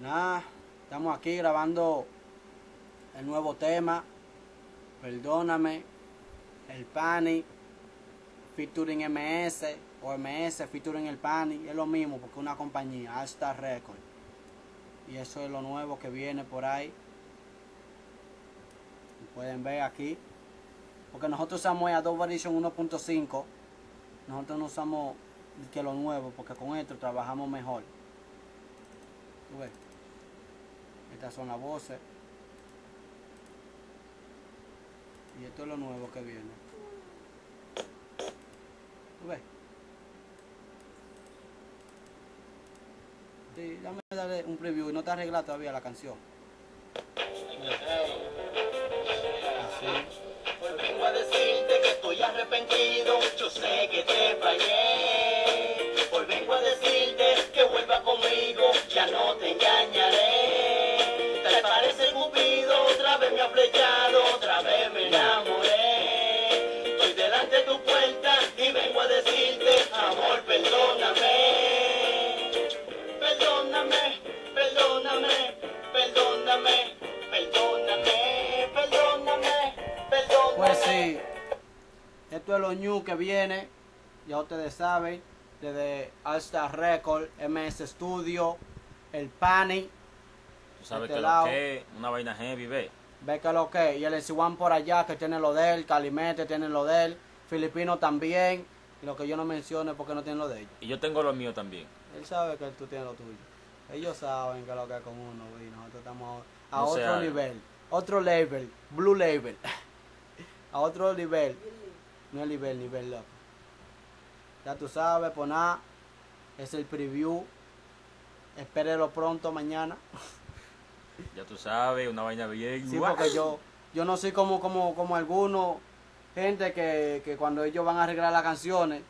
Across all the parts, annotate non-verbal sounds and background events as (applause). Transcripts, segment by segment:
Nada, estamos aquí grabando el nuevo tema. Perdóname, el Pani, featuring MS o MS featuring el Pani. Es lo mismo porque una compañía, Alstar Record. Y eso es lo nuevo que viene por ahí. Pueden ver aquí. Porque nosotros usamos Adobe Edition 1.5. Nosotros no usamos que lo nuevo porque con esto trabajamos mejor. ¿Tú ves? Estas son las voces. Y esto es lo nuevo que viene. ¿Tú ves? Sí, dame darle un preview. No te arregla todavía la canción. Así. Vengo a decirte que estoy arrepentido, yo sé que te fallé. Perdóname, perdóname, perdóname, perdóname. Pues sí, esto es lo new que viene, ya ustedes saben, desde Alstar Record, MS Studio, el Pani, Tú sabes Este que lado. lo que es una vaina heavy, ve. ve que lo que, y el S1 por allá que tiene lo de él, Calimete tiene lo de él, Filipino también, y lo que yo no menciono es porque no tiene lo de ellos. Y yo tengo lo mío también. Él sabe que tú tienes lo tuyo. Ellos saben que lo que es con uno, y nosotros estamos a otro sea- nivel, otro level, blue level, (laughs) a otro nivel, no es nivel, nivel loco. Ya tú sabes, pues nada, es el preview, espérelo pronto mañana. (laughs) Ya tú sabes, una vaina bien. Sí, porque yo, yo no soy como, como, como algunos gente que, que cuando ellos van a arreglar las canciones,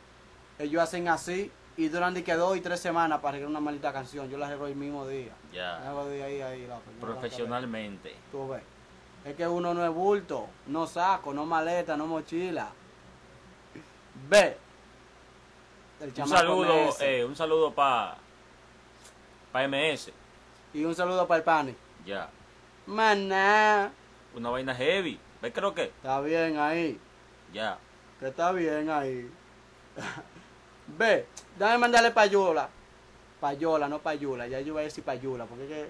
ellos hacen así y duran de que dos y tres semanas para arreglar una maldita canción. Yo la arreglo el mismo día. Ya. Ahí, ahí. Profesionalmente. Tú ves. Es que uno no es bulto, no saco, no maleta, no mochila. Ve. El Un saludo, eh, un saludo para pa MS. Y un saludo para el pane. Ya. Maná. Una vaina heavy. ¿Ves lo que? Está bien ahí. Ya. Que está bien ahí. (laughs) Ve, dame mandarle payola. Payola, no payola. Ya yo voy a decir payola, porque es que.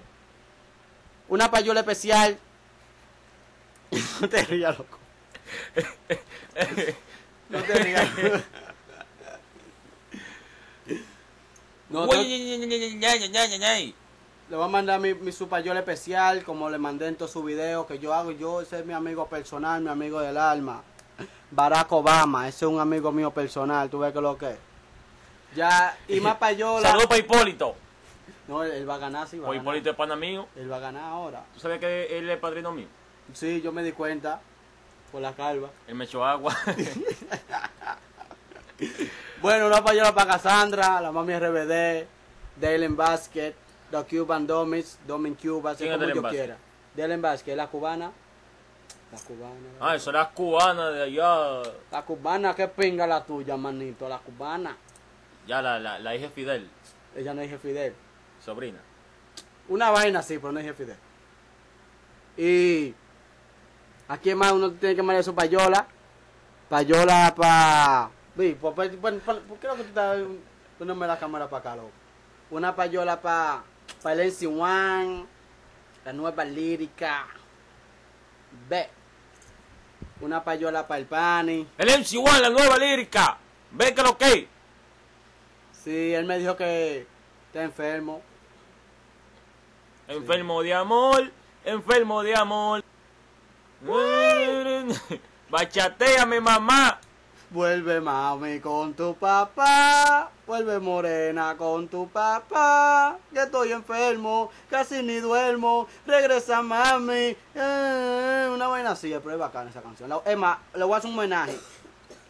Una payola especial. (laughs) no te rías, loco. (laughs) no te rías. no, ña. le voy a mandar mi, mi su payola especial, como le mandé en todos sus videos, que yo hago. Yo, ese es mi amigo personal, mi amigo del alma. Barack Obama, ese es un amigo mío personal, tú ves que lo que es. Ya, y más payola. Saludo para Hipólito. No, él, él va a ganar, sí, va a Pues ganar. Hipólito es pana mío. Él va a ganar ahora. ¿Tú sabes que él es padrino mío? Sí, yo me di cuenta. Por la calva. Él me echó agua. (laughs) Bueno, una payola para Cassandra, la mami RBD, Dalen Basket, The Cuban Domis, Domin Cuba, así ¿Quién es como yo quiera. Dalen Basket, la cubana. La cubana. ah, eso era cubana de allá. La cubana, qué pinga la tuya, manito. La cubana. Ya, la, la, la hija de Fidel, Ella no es jefe Fidel. sobrina. Una vaina sí, pero no es jefe Fidel. Y aquí más uno tiene que mandar su payola. Payola para... ¿Por, por, por, por- por qué no que tú estás poniéndome la cámara para acá, loco? Una payola para pa el NC1, la nueva lírica. B. Una payola para el Pani. El MC One, la nueva lírica. ¿Ves que lo que? Sí, él me dijo que está enfermo. Enfermo de amor, enfermo de amor. (laughs) Bachateame, mamá. Vuelve mami con tu papá, vuelve morena con tu papá, que estoy enfermo, casi ni duermo, regresa mami, eh, una vaina así, pero es bacana esa canción. Es más, le voy a hacer un homenaje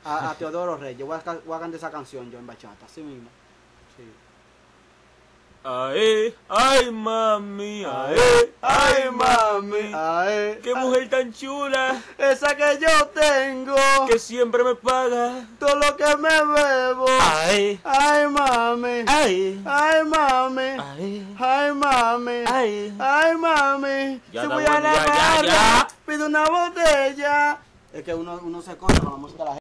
a, a Teodoro Reyes, voy a, voy a cantar esa canción yo en bachata, así mismo. Sí. Ay, ay, mami, ay, ay, mami. Ay, Qué mujer tan chula esa que yo tengo, que siempre me paga. todo lo que me bebo. Ay, Ay, mami. ay, Ay, mami. ay. Ay, Ay, mami. Ay. Ay, mami. Ya si voy a la ya, ya, barra, ya. pido una botella. Es que uno, uno se corta con la música de la